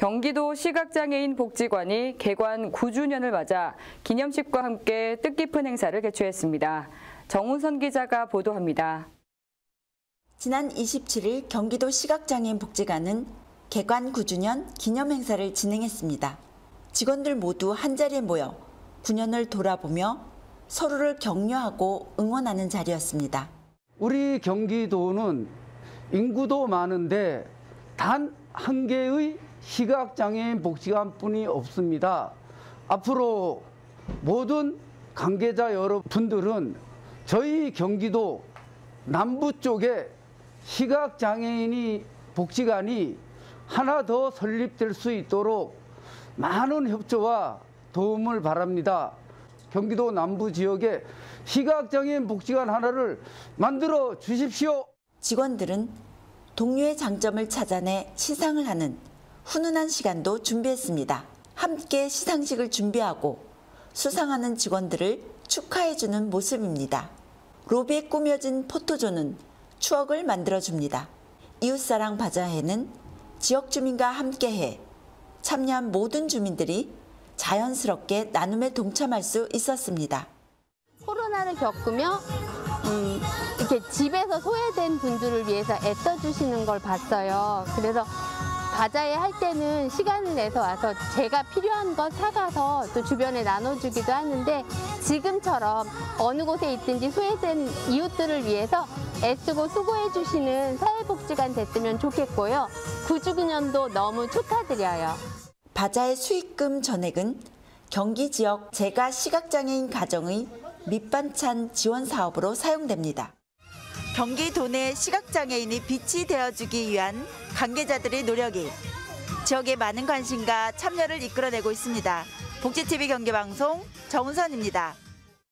경기도 시각장애인 복지관이 개관 9주년을 맞아 기념식과 함께 뜻깊은 행사를 개최했습니다. 정훈선 기자가 보도합니다. 지난 27일 경기도 시각장애인 복지관은 개관 9주년 기념 행사를 진행했습니다. 직원들 모두 한자리에 모여 9년을 돌아보며 서로를 격려하고 응원하는 자리였습니다. 우리 경기도는 인구도 많은데 단 한 개의 시각장애인 복지관뿐이 없습니다. 앞으로 모든 관계자 여러분들은 저희 경기도 남부 쪽에 시각장애인이 복지관이 하나 더 설립될 수 있도록 많은 협조와 도움을 바랍니다. 경기도 남부 지역에 시각장애인 복지관 하나를 만들어 주십시오. 직원들은 동료의 장점을 찾아내 시상을 하는 훈훈한 시간도 준비했습니다. 함께 시상식을 준비하고 수상하는 직원들을 축하해주는 모습입니다. 로비에 꾸며진 포토존은 추억을 만들어줍니다. 이웃사랑 바자회는 지역 주민과 함께해 참여한 모든 주민들이 자연스럽게 나눔에 동참할 수 있었습니다. 코로나를 겪으며 음, 이렇게 집에서 소외된 분들을 위해서 애써주시는 걸 봤어요. 그래서 바자회 할 때는 시간을 내서 와서 제가 필요한 것 사가서 또 주변에 나눠주기도 하는데 지금처럼 어느 곳에 있든지 소외된 이웃들을 위해서 애쓰고 수고해 주시는 사회복지관 됐으면 좋겠고요. 9주년도 너무 축하드려요. 바자의 수익금 전액은 경기 지역 제가 시각장애인 가정의 밑반찬 지원 사업으로 사용됩니다. 경기 도 내 시각장애인이 빛이 되어주기 위한 관계자들의 노력이 지역의 많은 관심과 참여를 이끌어내고 있습니다. 복지TV 경기방송 정은선입니다.